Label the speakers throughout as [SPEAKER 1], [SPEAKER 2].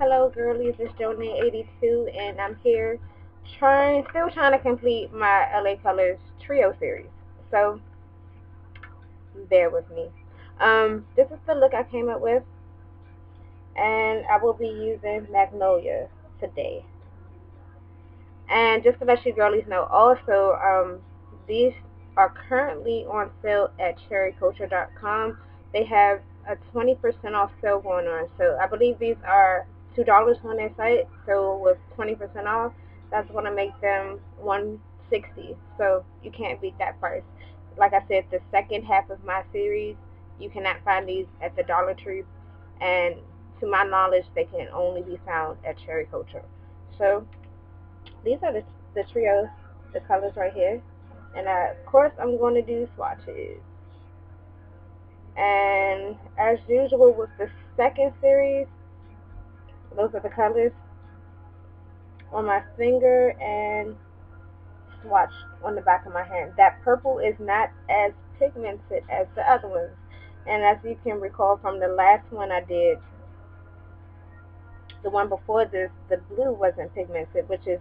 [SPEAKER 1] Hello girlies, it's Jonee82 and I'm here trying, still trying to complete my LA Colors Trio series. So, bear with me. Um, this is the look I came up with and I will be using Magnolia today. And just to let you girlies know also, um, these are currently on sale at cherryculture.com. They have a 20% off sale going on. So I believe these are two dollars on their site. So with 20% off, that's to make them 160. So you can't beat that price. Like I said, the second half of my series, you cannot find these at the Dollar Tree, and to my knowledge, they can only be found at Cherry Culture. So these are the the trios, the colors right here, and uh, of course I'm going to do swatches. And as usual with the second series, those are the colors on my finger and swatch on the back of my hand. That purple is not as pigmented as the other ones. And as you can recall from the last one I did, the one before this, the blue wasn't pigmented, which is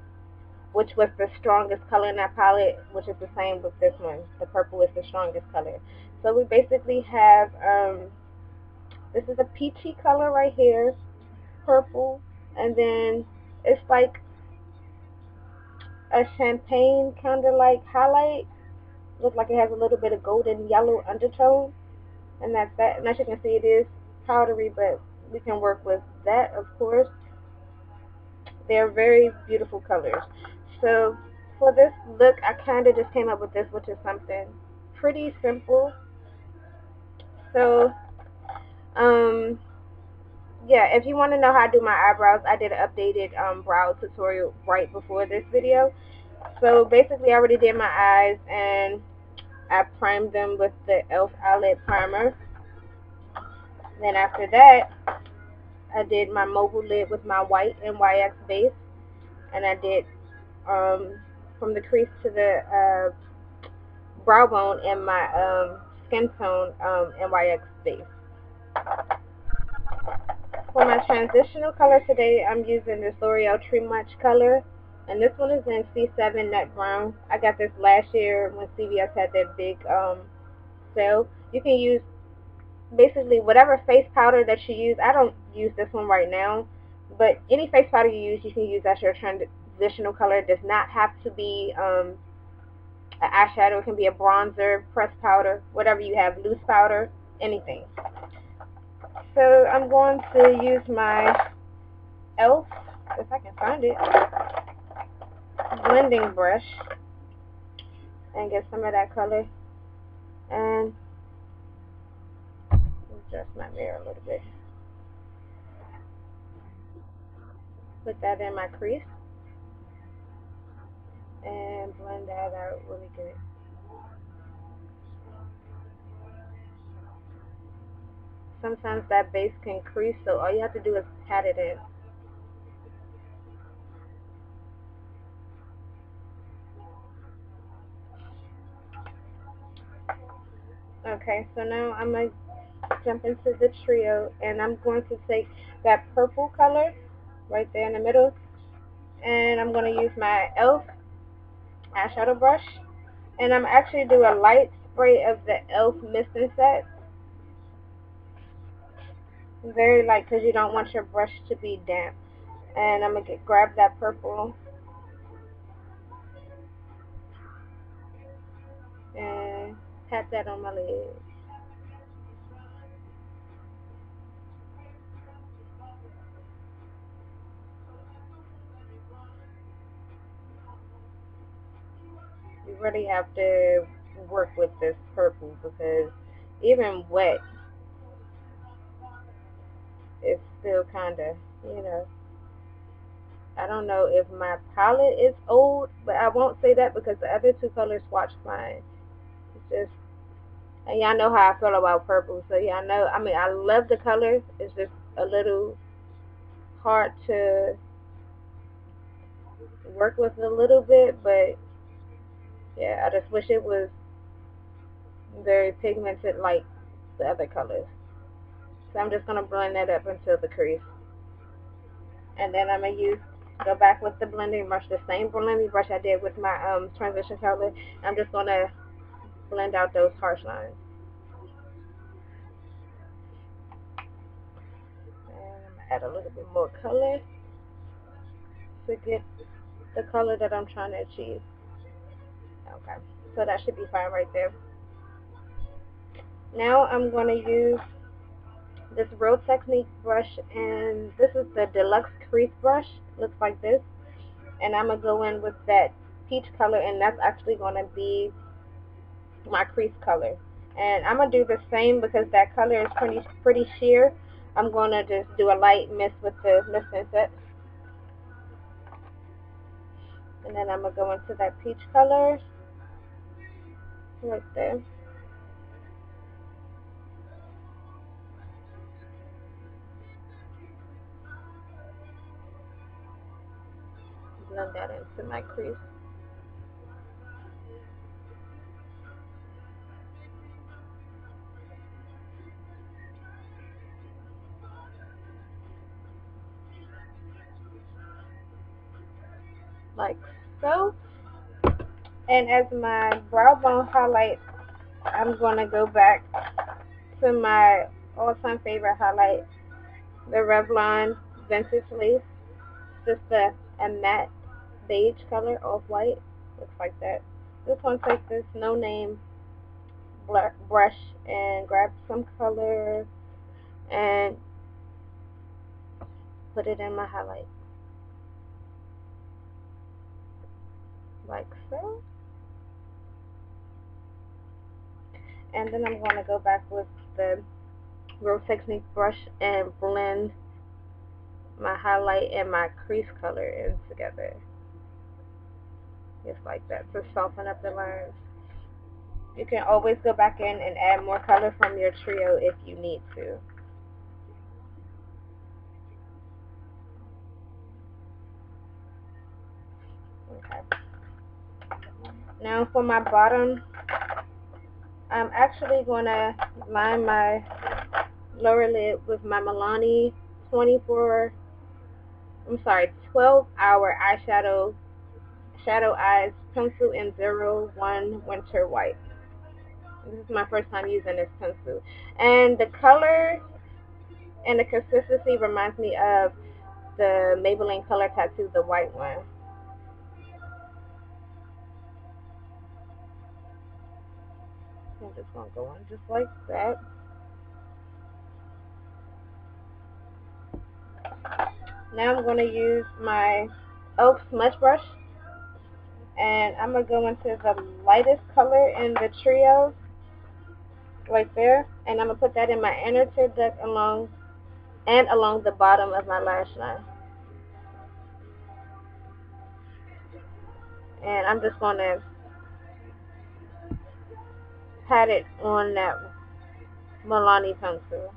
[SPEAKER 1] which was the strongest color in that palette, which is the same with this one. The purple is the strongest color. So we basically have, um, this is a peachy color right here, purple, and then it's like a champagne kind of like highlight. Looks like it has a little bit of golden yellow undertone, and that's that. And as you can see, it is powdery, but we can work with that, of course. They're very beautiful colors. So for this look, I kind of just came up with this, which is something pretty simple. So, um, yeah, if you want to know how I do my eyebrows, I did an updated um, brow tutorial right before this video. So basically, I already did my eyes, and I primed them with the e.l.f. Eyelid Primer. Then after that, I did my mobile lid with my white NYX base, and I did um, from the crease to the uh, brow bone in my um, skin tone um, NYX base. For my transitional color today, I'm using this L'Oreal True Match color. And this one is in C7 Nut Brown. I got this last year when CVS had their big um, sale. You can use basically whatever face powder that you use. I don't use this one right now. But any face powder you use, you can use as your transitional color. It does not have to be um, an eyeshadow. It can be a bronzer, pressed powder, whatever you have, loose powder, anything. So I'm going to use my e.l.f., if I can find it, blending brush and get some of that color and adjust my mirror a little bit. Put that in my crease and blend that out really good. Sometimes that base can crease, so all you have to do is pat it in. Okay, so now I'm going to jump into the trio, and I'm going to take that purple color right there in the middle, and I'm going to use my e.l.f. eyeshadow brush, and I'm actually do a light spray of the e.l.f. Mist Set, very light because you don't want your brush to be damp. And I'm going to grab that purple and pat that on my lid. You really have to work with this purple because even wet it's still kind of, you know, I don't know if my palette is old, but I won't say that because the other two colors swatch fine. It's just, and y'all know how I feel about purple, so y'all know, I mean, I love the color. It's just a little hard to work with a little bit, but yeah, I just wish it was very pigmented like the other colors. So I'm just going to blend that up until the crease. And then I'm going to use, go back with the blending brush, the same blending brush I did with my um, transition color. I'm just going to blend out those harsh lines. And add a little bit more color to get the color that I'm trying to achieve. Okay, so that should be fine right there. Now I'm going to use this Real Technique brush, and this is the Deluxe Crease brush. Looks like this. And I'm going to go in with that peach color, and that's actually going to be my crease color. And I'm going to do the same because that color is pretty, pretty sheer. I'm going to just do a light mist with the mist set. And then I'm going to go into that peach color right there. Blend that into my crease. Like so. And as my brow bone highlight, I'm going to go back to my all-time favorite highlight, the Revlon Vintage Lace. Just a, a matte beige color, off-white. Looks like that. Just to take this no name brush and grab some color and put it in my highlight. Like so. And then I'm going to go back with the Real Technique brush and blend my highlight and my crease color in together just like that to soften up the lines. You can always go back in and add more color from your trio if you need to. Okay. Now for my bottom, I'm actually going to line my lower lid with my Milani 24, I'm sorry, 12 hour eyeshadow Shadow Eyes pencil in 01 Winter White. This is my first time using this pencil. And the color and the consistency reminds me of the Maybelline Color Tattoo, the white one. I'm just going to go on just like that. Now I'm going to use my e.l.f. smudge brush and I'm going to go into the lightest color in the trio right there and I'm going to put that in my inner tear duct along and along the bottom of my lash line. And I'm just going to pat it on that Milani pencil.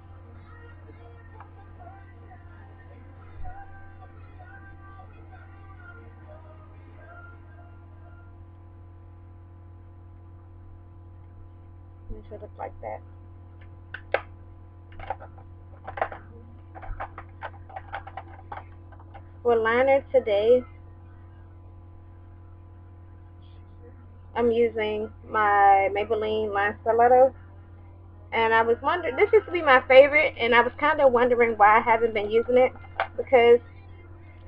[SPEAKER 1] Should look like that. For liner today, I'm using my Maybelline Line Stiletto. And I was wondering, this used to be my favorite, and I was kind of wondering why I haven't been using it. Because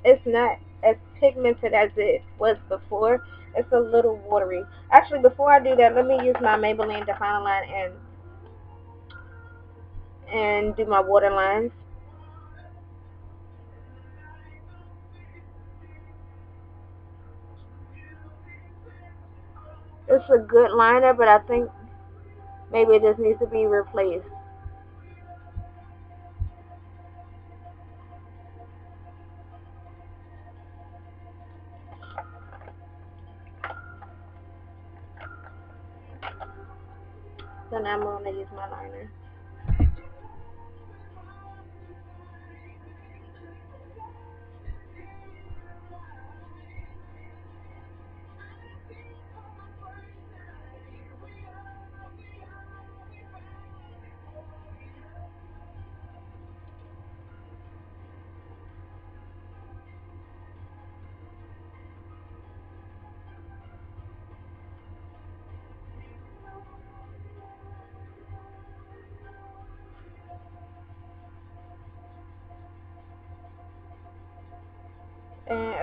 [SPEAKER 1] it's not as pigmented as it was before. It's a little watery. Actually, before I do that, let me use my Maybelline Define Line and and do my water lines. It's a good liner, but I think maybe it just needs to be replaced.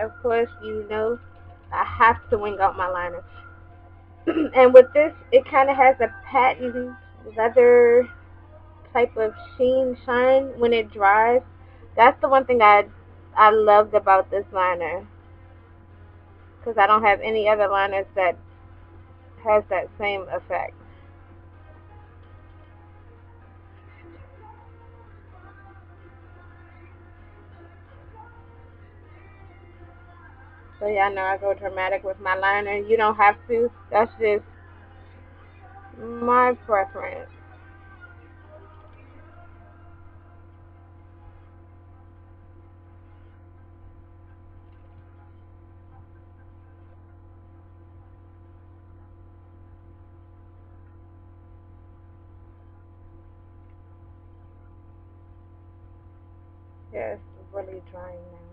[SPEAKER 1] Of course, you know, I have to wing out my liner. and with this, it kind of has a patent leather type of sheen shine when it dries. That's the one thing I I loved about this liner because I don't have any other liners that has that same effect. So yeah, I know I go dramatic with my liner. You don't have to. That's just my preference. It's really drying now.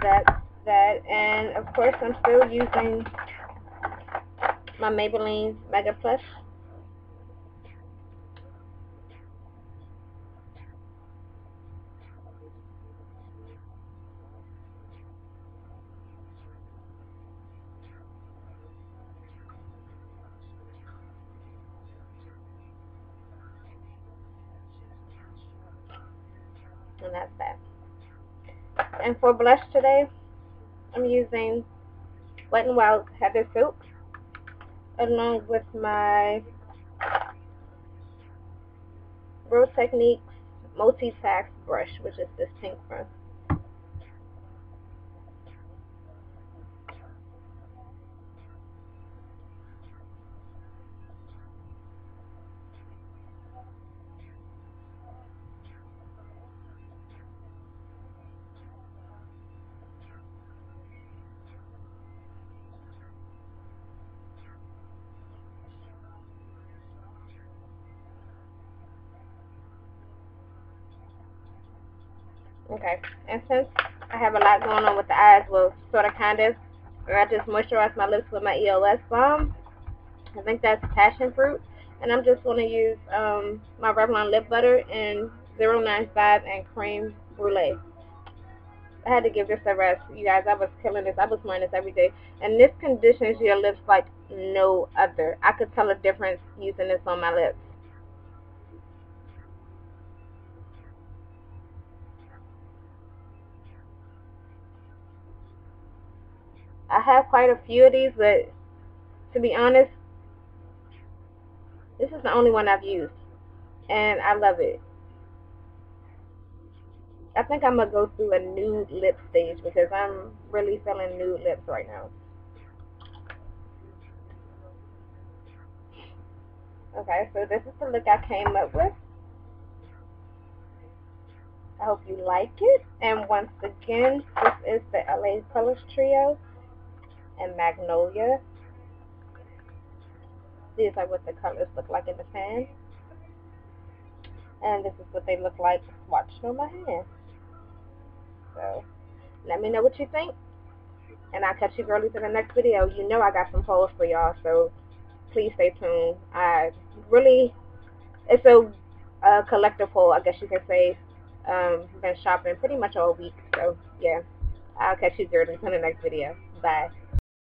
[SPEAKER 1] So that's that. And of course, I'm still using my Maybelline Mega Plus. And that's that. And for blush today, I'm using Wet n Wild Heather Silk along with my Real Techniques multi-task brush, which is this pink one. Okay, and since I have a lot going on with the eyes, well, sort of, kind of, I just moisturize my lips with my EOS balm. I think that's passion fruit. And I'm just going to use um, my Revlon lip butter in 095 and cream brulee. I had to give this a rest. You guys, I was killing this. I was wearing this every day. And this conditions your lips like no other. I could tell a difference using this on my lips. Have quite a few of these, but to be honest, this is the only one I've used. And I love it. I think I'm going to go through a nude lip stage because I'm really feeling nude lips right now. Okay, so this is the look I came up with. I hope you like it. And once again, this is the LA Colors Trio and Magnolia. These are what the colors look like in the pan. And this is what they look like watched on my hand. So, let me know what you think. And I'll catch you girlies in the next video. You know I got some polls for y'all, so please stay tuned. I really, it's a, a collective poll, I guess you can say. Um, been shopping pretty much all week, so yeah. I'll catch you girlies in the next video. Bye.